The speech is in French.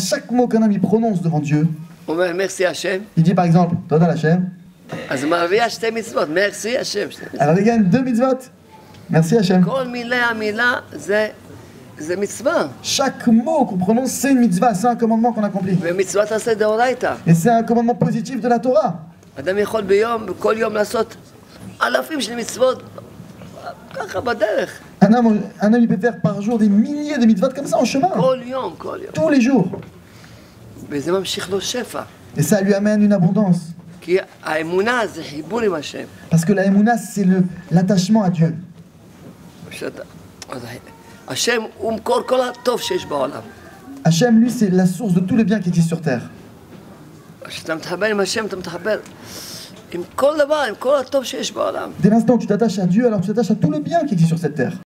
Chaque mot qu'un homme prononce devant Dieu, il dit par exemple, Toda Hachem. Alors il gagne deux mitzvot. Merci Hachem. Chaque mot qu'on prononce, c'est une mitzvah, c'est un commandement qu'on accomplit. Et c'est un commandement positif de la Torah. ככה בדרך. Un homme, un homme il peut faire par jour des milliers de mitzvot comme ça en chemin, כל יום, כל יום. tous les jours. וזה ממשיך לו שפע. Et ça lui amène une abondance. כי האמונה זה חיבור עם השם. Parce que la émouna, c'est le- l'attachement à Dieu. שאתה- אז השם הוא מקור כל הטוב שיש בעולם. Hachem, lui, c'est la source de tout le bien qui existe sur terre. כשאתה מתחבר עם השם, אתה מתחבר עם כל דבר, עם כל הטוב שיש בעולם. Dès l'instant où tu t'attaches à Dieu, alors tu t'attaches à tout le bien qui existe sur cette terre.